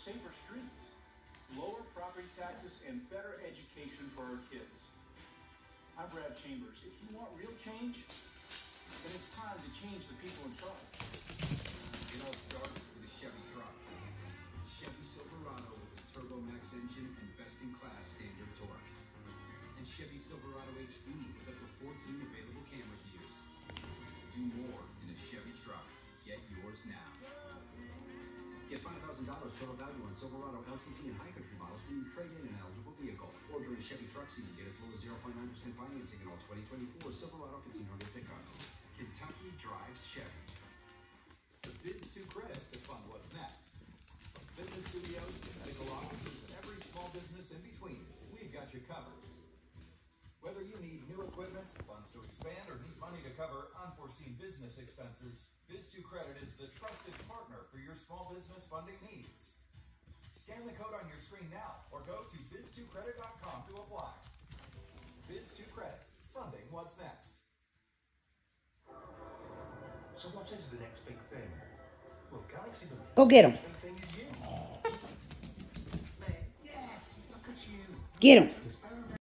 safer streets, lower property taxes, and better education for our kids. I'm Brad Chambers. If you want real change, then it's time to change the people in charge. It all starts with a Chevy truck. Chevy Silverado with the Turbo Max engine and best-in-class standard torque. And Chevy Silverado HD with up to 14 available camera views. Do more in a Chevy truck. Get yours now. Get $5,000 total value on Silverado LTZ and High Country models when you trade in an eligible vehicle. Or during Chevy truck season, get as low as 0.9% financing in all 2024 Silverado 1500 pickups. Kentucky drives Chevy. The Biz2Credit to fund what's next. From fitness studios to medical offices and every small business in between, we've got you covered. Whether you need new equipment, funds to expand, or need money to cover unforeseen business expenses, Biz2Credit is the trusted small business funding needs. Scan the code on your screen now or go to biz2credit.com to apply. Biz2Credit, funding what's next. So what is the next big thing? Well, Galaxy believes Go get him. the big thing is you. Yes, look at you. Get him.